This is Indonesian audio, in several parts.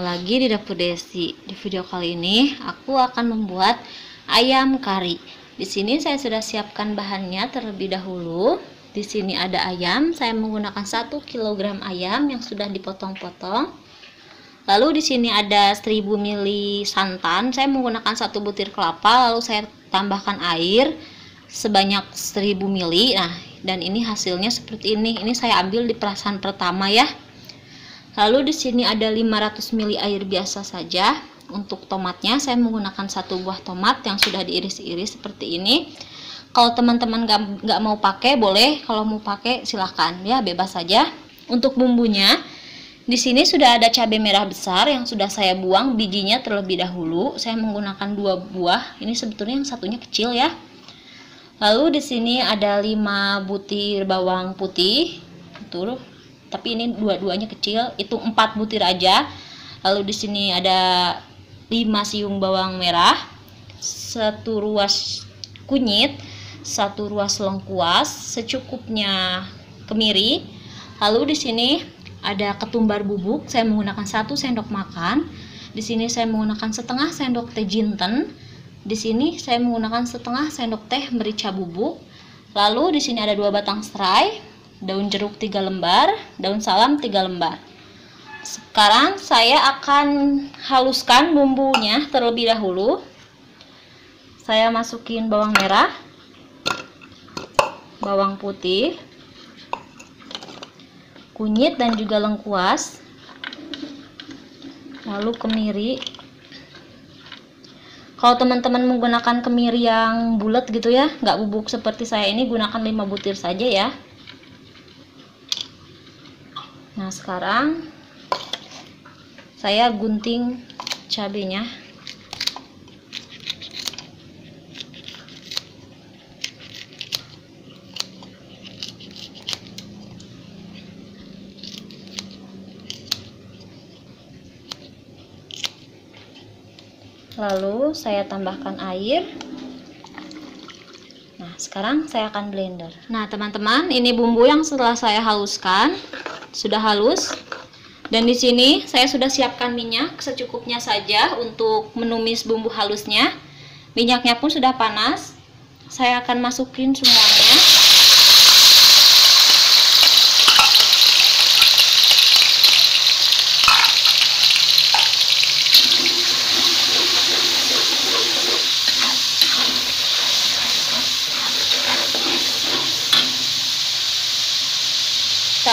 ketemu lagi di dapur Desi. Di video kali ini aku akan membuat ayam kari. Di sini saya sudah siapkan bahannya terlebih dahulu. Di sini ada ayam, saya menggunakan 1 kg ayam yang sudah dipotong-potong. Lalu di sini ada 1000 ml santan, saya menggunakan satu butir kelapa, lalu saya tambahkan air sebanyak 1000 ml. Nah, dan ini hasilnya seperti ini. Ini saya ambil di perasan pertama ya. Lalu di sini ada 500 ml air biasa saja. Untuk tomatnya saya menggunakan satu buah tomat yang sudah diiris-iris seperti ini. Kalau teman-teman gak, gak mau pakai boleh, kalau mau pakai silahkan ya bebas saja. Untuk bumbunya di sini sudah ada cabai merah besar yang sudah saya buang bijinya terlebih dahulu. Saya menggunakan dua buah. Ini sebetulnya yang satunya kecil ya. Lalu di sini ada 5 butir bawang putih. Tuh, tapi ini dua-duanya kecil itu empat butir aja. Lalu di sini ada 5 siung bawang merah satu ruas kunyit satu ruas lengkuas secukupnya kemiri. Lalu di sini ada ketumbar bubuk saya menggunakan satu sendok makan. Di sini saya menggunakan setengah sendok teh jinten. Di sini saya menggunakan setengah sendok teh merica bubuk. Lalu di sini ada dua batang serai daun jeruk 3 lembar, daun salam 3 lembar. Sekarang saya akan haluskan bumbunya terlebih dahulu. Saya masukin bawang merah, bawang putih, kunyit dan juga lengkuas, lalu kemiri. Kalau teman-teman menggunakan kemiri yang bulat gitu ya, nggak bubuk seperti saya ini, gunakan 5 butir saja ya. Nah, sekarang saya gunting cabenya. Lalu saya tambahkan air. Nah, sekarang saya akan blender. Nah, teman-teman, ini bumbu yang setelah saya haluskan sudah halus. Dan di sini saya sudah siapkan minyak secukupnya saja untuk menumis bumbu halusnya. Minyaknya pun sudah panas. Saya akan masukin semuanya.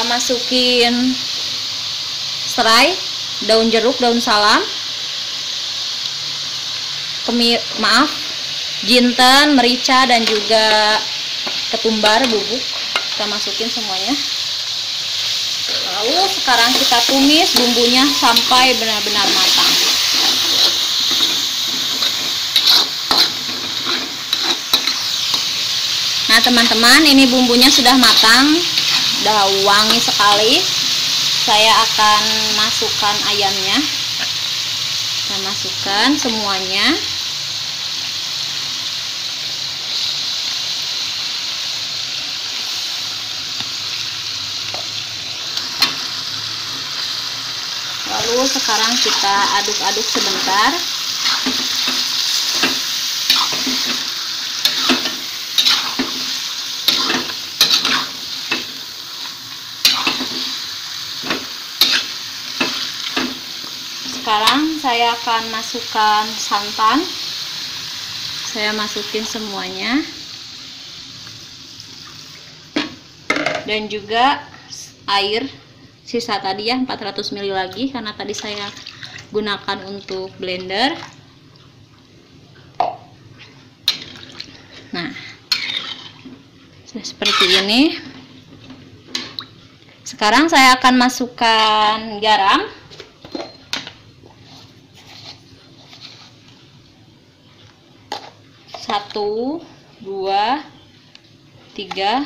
Masukin serai daun jeruk daun salam kemir maaf jinten merica dan juga ketumbar bubuk. Kita masukin semuanya. Lalu sekarang kita tumis bumbunya sampai benar-benar matang. Nah teman-teman ini bumbunya sudah matang udah wangi sekali. Saya akan masukkan ayamnya. Saya masukkan semuanya. Lalu sekarang kita aduk-aduk sebentar sekarang saya akan masukkan santan. Saya masukin semuanya. Dan juga air sisa tadi ya 400 ml lagi karena tadi saya gunakan untuk blender. Nah seperti ini. Sekarang saya akan masukkan garam satu dua tiga.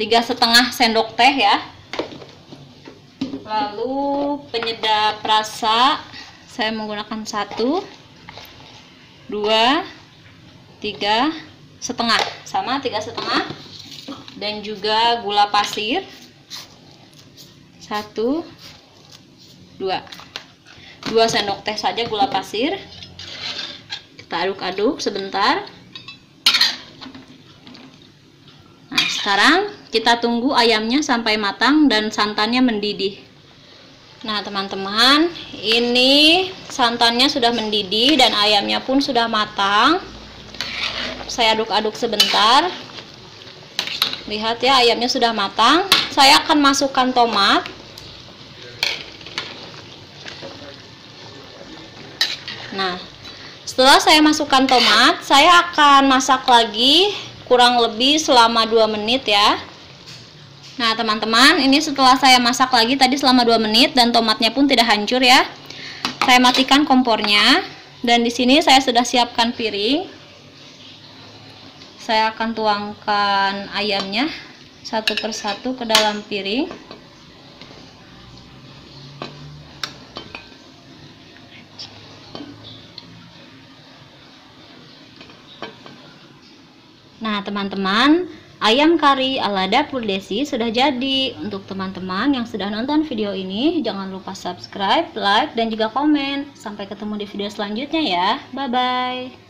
Tiga setengah sendok teh ya. Lalu penyedap rasa saya menggunakan satu dua tiga setengah. Sama tiga setengah. Dan juga gula pasir. Satu dua. Dua sendok teh saja gula pasir kita aduk-aduk sebentar. Nah sekarang kita tunggu ayamnya sampai matang dan santannya mendidih. Nah teman-teman ini santannya sudah mendidih dan ayamnya pun sudah matang. Saya aduk-aduk sebentar. Lihat ya ayamnya sudah matang. Saya akan masukkan tomat. Nah setelah saya masukkan tomat saya akan masak lagi kurang lebih selama 2 menit ya. Nah teman-teman ini setelah saya masak lagi tadi selama 2 menit dan tomatnya pun tidak hancur ya. Saya matikan kompornya dan di sini saya sudah siapkan piring. Saya akan tuangkan ayamnya satu persatu ke dalam piring Nah, teman-teman, ayam kari ala dapur Desi sudah jadi. Untuk teman-teman yang sudah nonton video ini, jangan lupa subscribe, like, dan juga komen. Sampai ketemu di video selanjutnya ya. Bye-bye.